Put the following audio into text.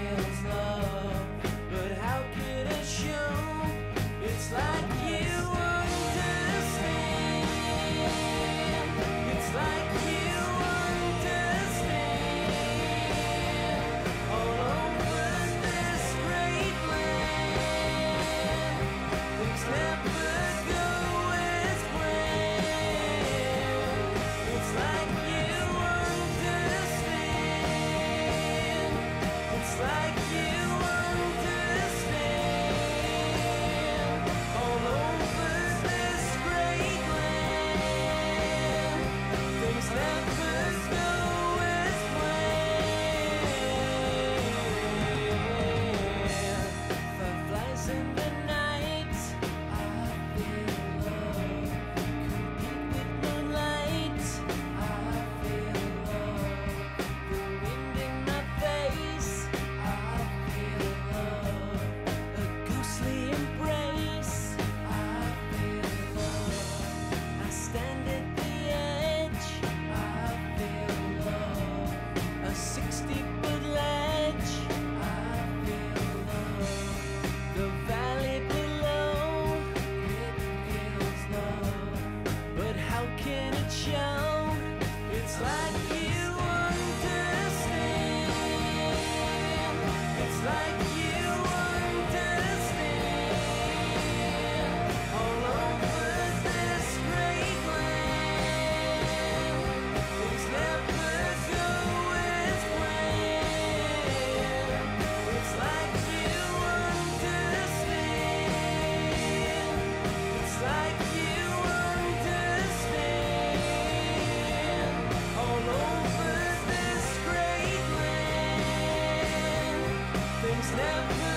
feels love, never